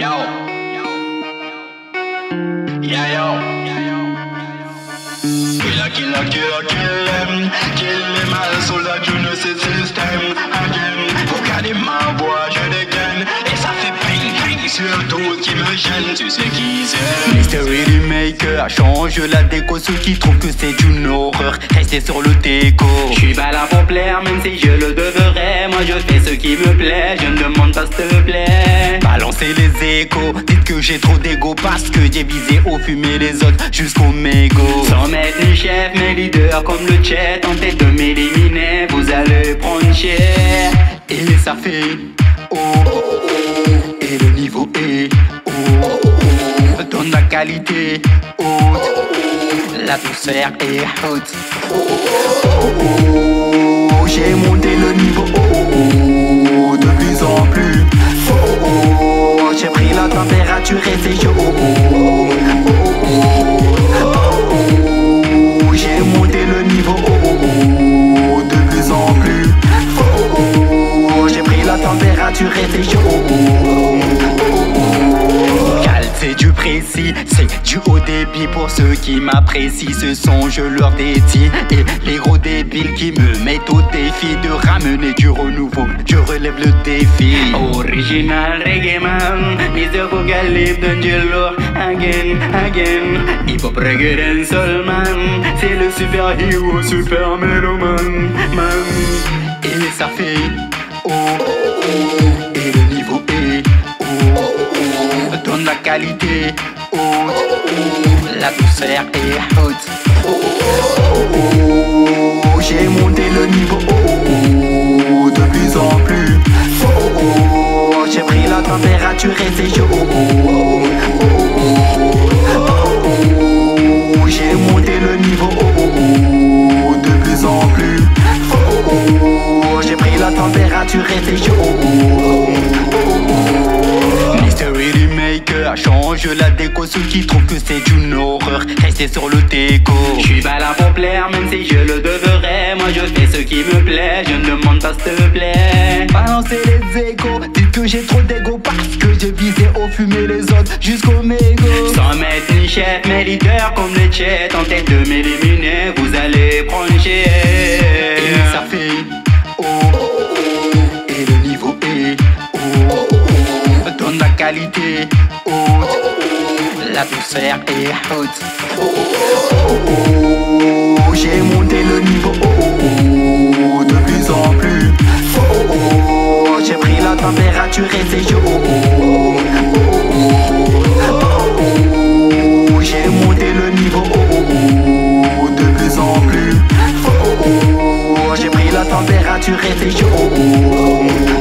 Yo. Yeah, yo. Killer, killer, killer, kill them. Qui me gêne. Tu sais? Mystery Remaker change la déco Ceux qui trouvent que c'est une horreur Restez sur le déco Je suis pas là pour plaire, même si je le devrais. Moi je fais ce qui me plaît, je ne demande pas s'il te plaît. Balancez les échos Dites que j'ai trop d'ego Parce que j'ai visé au fumer les autres Jusqu'au mégot Sans mettre ni chef, mais leader comme le chat. Tentez de m'éliminer, vous allez prendre cher. Et ça fait oh, oh, oh. Et le niveau est oh. Donne la qualité haute La douceur est haute. J'ai monté le niveau oh. De plus en plus. J'ai pris la température et c'est chaud précis, c'est du haut débit pour ceux qui m'apprécient. Ce son, je leur dédie. Et les gros débiles qui me mettent au défi de ramener du renouveau, je relève le défi. Original reggae man, Mr. Vogalip d'Angelo, again, again. Hip hop reggae dancehall man, c'est le super héros, super méloman, man. Et ça fait oh. Qualité. Haute est haute. Oh, oh, oh, oh. J'ai monté le niveau. oh, Remaker change la déco Ceux qui trouvent que c'est une horreur Restez sur le déco Je suis pas là pour plaire, même si je le devrais. Moi je fais ce qui me plaît, je ne demande pas s'il te plaît. Balancez les échos Dites que j'ai trop d'ego Parce que j'ai visé au fumer les autres Jusqu'au mégot Sans mettre ni chef, mais leader comme le chat. Tentez de m'éliminer, vous allez prendre Et ça fait oh, oh, oh. Et le niveau est oh, oh, oh. La qualité La douceur haute oh, oh. J'ai monté le niveau oh. De plus en plus oh. J'ai pris la température et c'est chaud oh. J'ai monté le niveau oh. De plus en plus. J'ai pris la température et c'est chaud